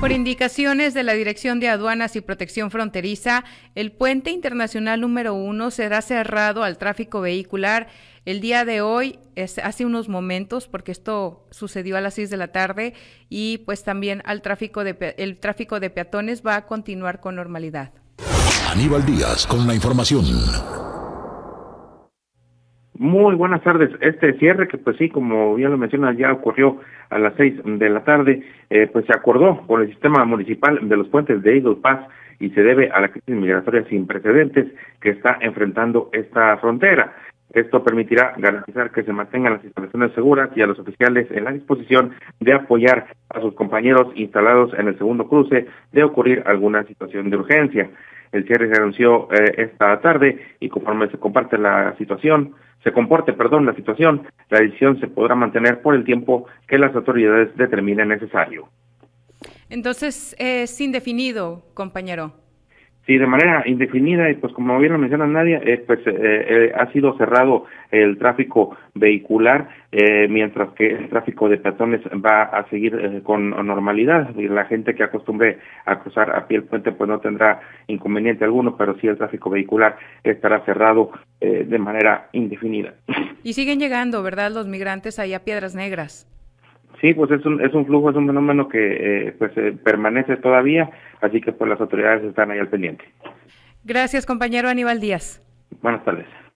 Por indicaciones de la Dirección de Aduanas y Protección Fronteriza, el puente internacional número uno será cerrado al tráfico vehicular el día de hoy, es hace unos momentos, porque esto sucedió a las 6 de la tarde, y pues también al tráfico de, el tráfico de peatones va a continuar con normalidad. Aníbal Díaz con la información. Muy buenas tardes. Este cierre, que pues sí, como bien lo mencionas, ya ocurrió a las seis de la tarde, eh, pues se acordó con el sistema municipal de los puentes de Eagle Pass y se debe a la crisis migratoria sin precedentes que está enfrentando esta frontera. Esto permitirá garantizar que se mantengan las instalaciones seguras y a los oficiales en la disposición de apoyar a sus compañeros instalados en el segundo cruce de ocurrir alguna situación de urgencia. El cierre se anunció eh, esta tarde y conforme se comparte la situación, se comporte, perdón, la situación, la decisión se podrá mantener por el tiempo que las autoridades determinen necesario. Entonces, es indefinido, compañero. Sí, de manera indefinida, y pues como bien lo menciona Nadia, eh, pues eh, eh, ha sido cerrado el tráfico vehicular, mientras que el tráfico de peatones va a seguir con normalidad. Y la gente que acostumbre a cruzar a pie el puente pues no tendrá inconveniente alguno, pero sí el tráfico vehicular estará cerrado de manera indefinida. Y siguen llegando, ¿verdad, los migrantes ahí a Piedras Negras? Sí, pues es un, es un flujo, es un fenómeno que eh, pues eh, permanece todavía, así que pues las autoridades están ahí al pendiente. Gracias, compañero Aníbal Díaz. Buenas tardes.